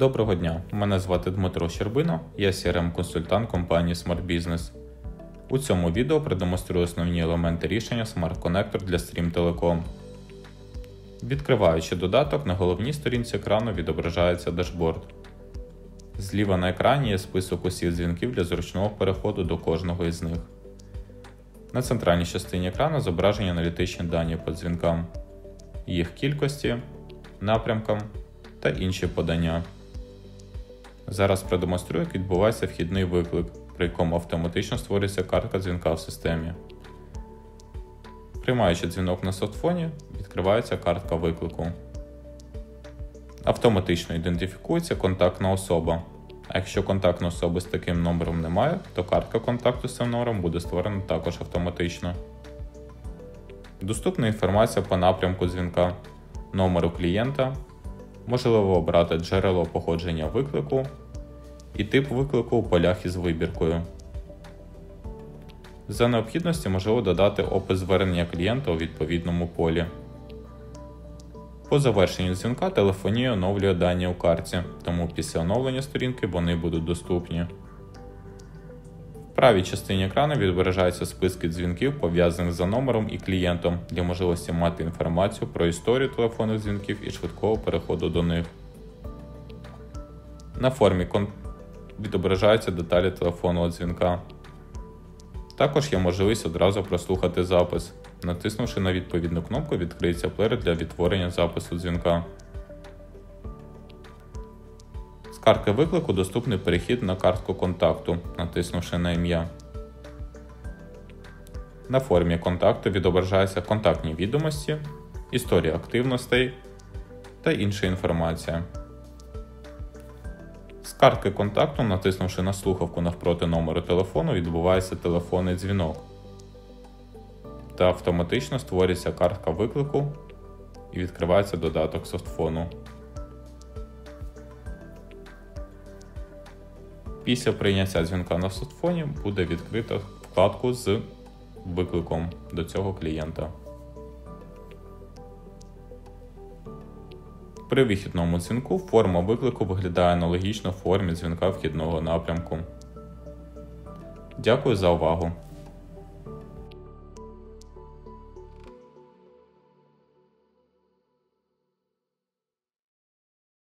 Доброго дня! Мене звати Дмитро Щербина, я CRM-консультант компанії Smart Business. У цьому відео продемонструю основні елементи рішення Smart Connector для Stream Telecom. Відкриваючи додаток, на головній сторінці екрану відображається дашборд. Зліва на екрані є список усіх дзвінків для зручного переходу до кожного із них. На центральній частині екрану зображені аналітичні дані по дзвінкам, їх кількості, напрямкам та інші подання. Зараз продемонструю, як відбувається вхідний виклик, при якому автоматично створюється картка дзвінка в системі. Приймаючи дзвінок на софтфоні, відкривається картка виклику. Автоматично ідентифікується контактна особа. А якщо контактної особи з таким номером немає, то картка контакту з цим номером буде створена також автоматично. Доступна інформація по напрямку дзвінка, номеру клієнта, можливо обрати джерело походження виклику і тип виклику у полях із вибіркою. За необхідності можливо додати опис звернення клієнта у відповідному полі. По завершенню дзвінка телефонія оновлює дані у карті, тому після оновлення сторінки вони будуть доступні. Правій частині екрану відображаються списки дзвінків, пов'язаних за номером і клієнтом, для можливості мати інформацію про історію телефонних дзвінків і швидкого переходу до них. На формі відображаються деталі телефонного дзвінка. Також є можливість одразу прослухати запис. Натиснувши на відповідну кнопку, відкриється плеєр для відтворення запису дзвінка. З картки виклику доступний перехід на картку контакту, натиснувши на ім'я. На формі контакту відображаються контактні відомості, історія активностей та інша інформація. З картки контакту, натиснувши на слухавку навпроти номеру телефону, відбувається телефонний дзвінок. Та автоматично створюється картка виклику і відкривається додаток софтфону. Після прийняття дзвінка на софтфоні буде відкрита вкладку з викликом до цього клієнта. При вихідному дзвінку форма виклику виглядає аналогічно формі дзвінка вхідного напрямку. Дякую за увагу!